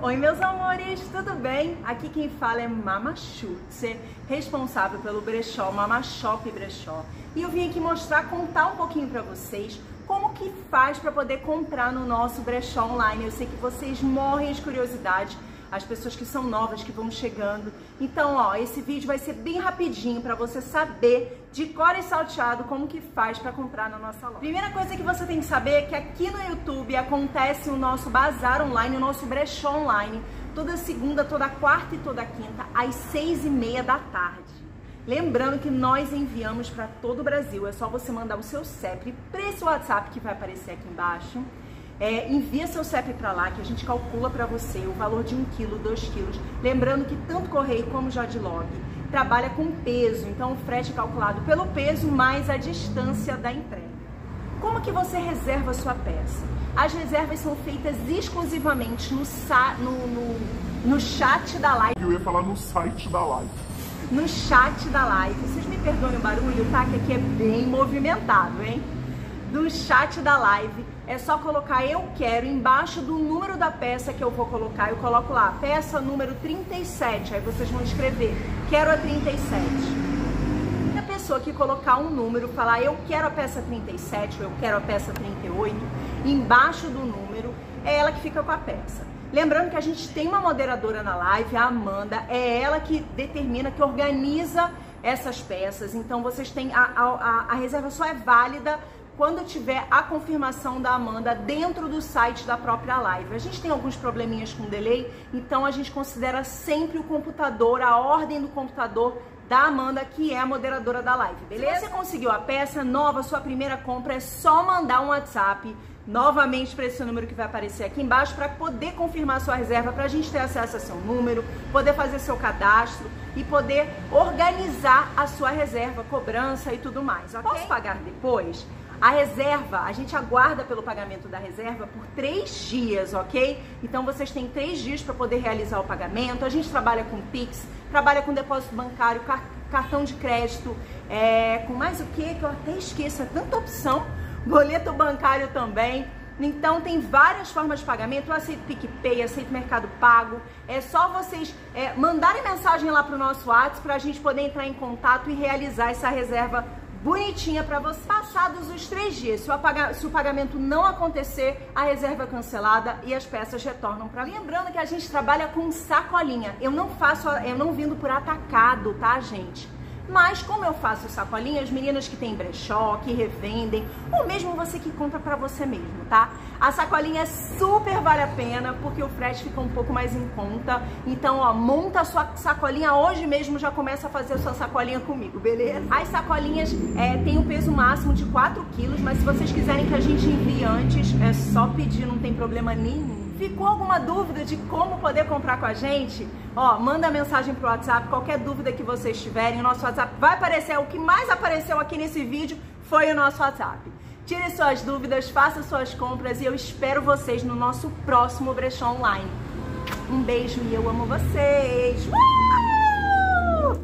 Oi, meus amores, tudo bem? Aqui quem fala é Mama Schutzer, responsável pelo brechó Mama Shop Brechó. E eu vim aqui mostrar, contar um pouquinho para vocês como que faz para poder comprar no nosso brechó online. Eu sei que vocês morrem de curiosidade as pessoas que são novas, que vão chegando. Então, ó, esse vídeo vai ser bem rapidinho para você saber de cor e salteado como que faz para comprar na nossa loja. Primeira coisa que você tem que saber é que aqui no YouTube acontece o nosso bazar online, o nosso brechó online, toda segunda, toda quarta e toda quinta, às seis e meia da tarde. Lembrando que nós enviamos para todo o Brasil, é só você mandar o seu CEP para esse WhatsApp que vai aparecer aqui embaixo é, envia seu CEP para lá que a gente calcula para você o valor de 1 kg, 2 quilos. Lembrando que tanto Correio como Jodlog trabalha com peso, então o frete é calculado pelo peso mais a distância da entrega. Como que você reserva a sua peça? As reservas são feitas exclusivamente no, no, no, no chat da live. Eu ia falar no site da live. No chat da live. Vocês me perdoem o barulho, tá? Que aqui é bem movimentado, hein? Do chat da live é só colocar eu quero embaixo do número da peça que eu vou colocar. Eu coloco lá, peça número 37. Aí vocês vão escrever, quero a 37. E a pessoa que colocar um número, falar eu quero a peça 37 ou eu quero a peça 38, embaixo do número, é ela que fica com a peça. Lembrando que a gente tem uma moderadora na live, a Amanda, é ela que determina, que organiza essas peças. Então vocês têm a, a, a reserva só é válida quando tiver a confirmação da Amanda dentro do site da própria live. A gente tem alguns probleminhas com delay, então a gente considera sempre o computador, a ordem do computador da Amanda, que é a moderadora da live, beleza? Se você conseguiu a peça nova, sua primeira compra, é só mandar um WhatsApp novamente para esse número que vai aparecer aqui embaixo para poder confirmar sua reserva, para a gente ter acesso a seu número, poder fazer seu cadastro e poder organizar a sua reserva, cobrança e tudo mais? Posso pagar depois? A reserva, a gente aguarda pelo pagamento da reserva por três dias, ok? Então vocês têm três dias para poder realizar o pagamento. A gente trabalha com Pix, trabalha com depósito bancário, cartão de crédito, é, com mais o que que eu até esqueço, é tanta opção. Boleto bancário também. Então tem várias formas de pagamento, eu aceito PicPay, aceito Mercado Pago. É só vocês é, mandarem mensagem lá para o nosso WhatsApp para a gente poder entrar em contato e realizar essa reserva bonitinha para você. Passados os três dias, se o, se o, pagamento não acontecer, a reserva é cancelada e as peças retornam para Lembrando que a gente trabalha com sacolinha. Eu não faço, eu não vindo por atacado, tá, gente? Mas como eu faço sacolinhas, meninas que têm brechó, que revendem, ou mesmo você que compra para você mesmo, tá? A sacolinha super vale a pena, porque o frete fica um pouco mais em conta. Então, ó, monta a sua sacolinha hoje mesmo, já começa a fazer a sua sacolinha comigo, beleza? As sacolinhas é, têm o um peso máximo de 4 quilos, mas se vocês quiserem que a gente envie antes, é só pedir, não tem problema nenhum. Ficou alguma dúvida de como poder comprar com a gente? Ó, manda mensagem pro WhatsApp, qualquer dúvida que vocês tiverem, o nosso WhatsApp vai aparecer, o que mais apareceu aqui nesse vídeo foi o nosso WhatsApp. Tire suas dúvidas, faça suas compras e eu espero vocês no nosso próximo brechó online. Um beijo e eu amo vocês! Uh!